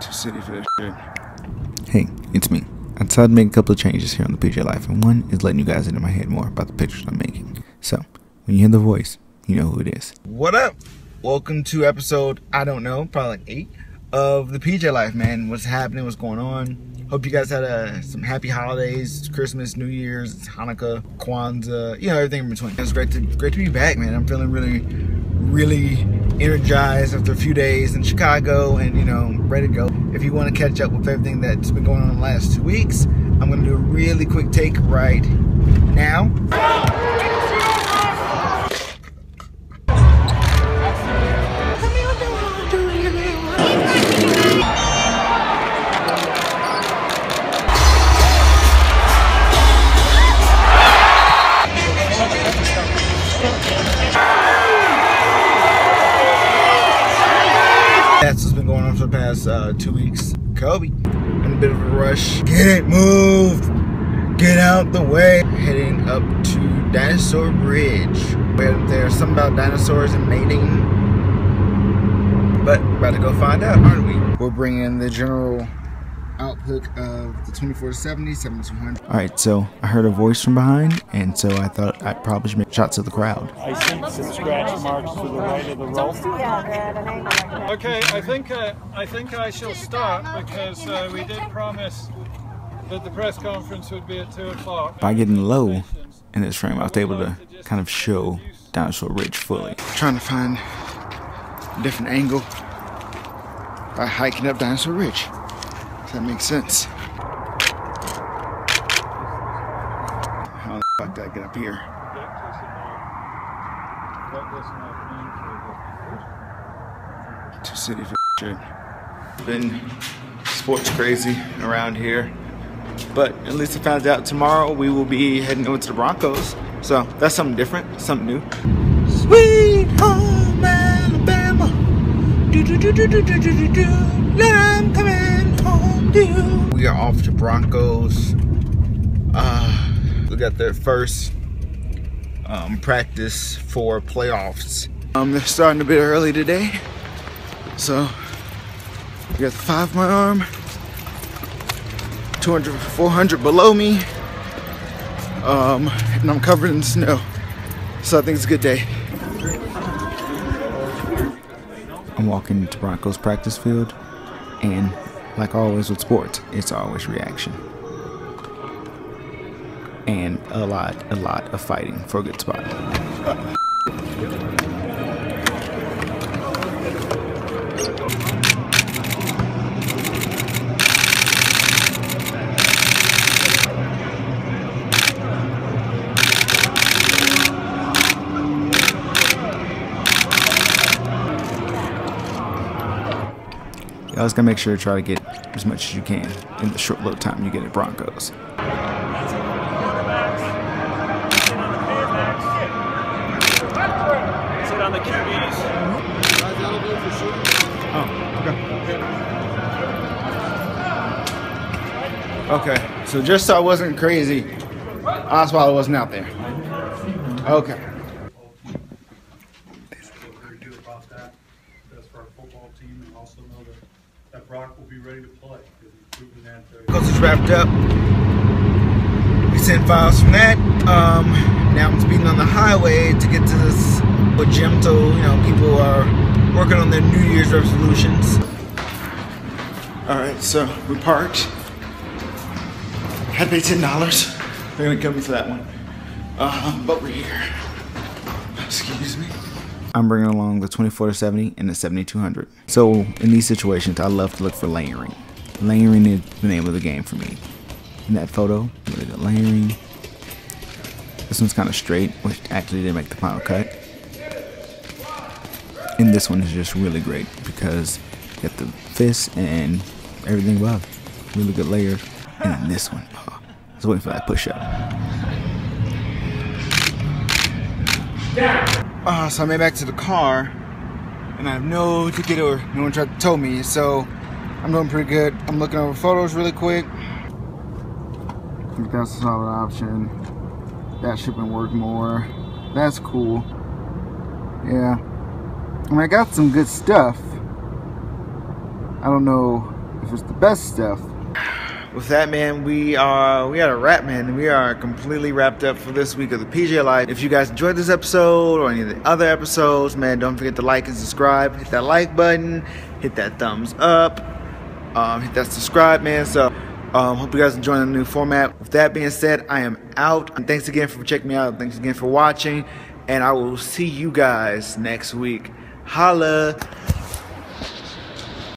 Too city for this shit. Hey, it's me. I decided to make a couple of changes here on the PJ Life, and one is letting you guys into my head more about the pictures I'm making. So, when you hear the voice, you know who it is. What up? Welcome to episode, I don't know, probably like eight of the PJ Life, man. What's happening? What's going on? Hope you guys had uh, some happy holidays, Christmas, New Year's, Hanukkah, Kwanzaa, you know, everything in between. It's great to great to be back, man. I'm feeling really, really energized after a few days in Chicago and, you know, ready to go. If you want to catch up with everything that's been going on the last two weeks, I'm going to do a really quick take right now. In a bit of a rush. Get it moved. Get out the way. Heading up to Dinosaur Ridge. Where there's something about dinosaurs and mating. But we're about to go find out, aren't we? We're bringing the general output of the 2470, 7200. Alright, so I heard a voice from behind, and so I thought I probably should make shots of the crowd. I see some scratch marks to the right of the rope. Okay, I think uh, I think I shall start because uh, we did promise that the press conference would be at two o'clock. By getting low in this frame, I was able to kind of show Dinosaur Ridge fully. Trying to find a different angle by hiking up Dinosaur Ridge. That makes sense. How the fuck did I get up here? To city for Been sports crazy around here. But at least I found out tomorrow we will be heading over to the Broncos. So that's something different, something new. Sweet home Alabama. Do do do do do do do do. Let them come in you. We are off to Broncos. Uh, we got their first um, practice for playoffs. Um, they're starting a bit early today. So we got the five my arm, 200, 400 below me, um, and I'm covered in snow. So I think it's a good day. I'm walking to Broncos practice field, and like always with sports, it's always reaction. And a lot, a lot of fighting for a good spot. Always gotta make sure to try to get as much as you can in the short little time you get at Broncos. Oh, On. Okay, so just so I wasn't crazy, Osweiler wasn't out there. Okay. What we're gonna do about that, that's for our football team and also know that, that Brock will be ready to play because uh, Broncos is wrapped up. We sent files from that. Um, now I'm speeding on the highway to get to this gym you know, people are working on their New Year's resolutions. Alright, so we parked. Had to pay ten dollars. They're gonna kill me for that one. Uh, but we're here. Excuse me. I'm bringing along the 24 to 70 and the 7200. So in these situations, I love to look for layering. Layering is the name of the game for me. In that photo, really good layering. This one's kind of straight, which actually didn't make the final cut. And this one is just really great because you got the fist and everything above. Really good layers. And then this one, oh, I was waiting for that push up. Uh, so I made back to the car, and I have no ticket or no one tried to tow me, so I'm doing pretty good. I'm looking over photos really quick. I think that's a solid option. That should have work more. That's cool. Yeah. I mean, I got some good stuff. I don't know if it's the best stuff. With that, man, we are we got a wrap, man. We are completely wrapped up for this week of the PJ Life. If you guys enjoyed this episode or any of the other episodes, man, don't forget to like and subscribe. Hit that like button, hit that thumbs up, um, hit that subscribe, man. So. Um, hope you guys enjoying the new format. With that being said, I am out. And thanks again for checking me out. Thanks again for watching. And I will see you guys next week. Holla.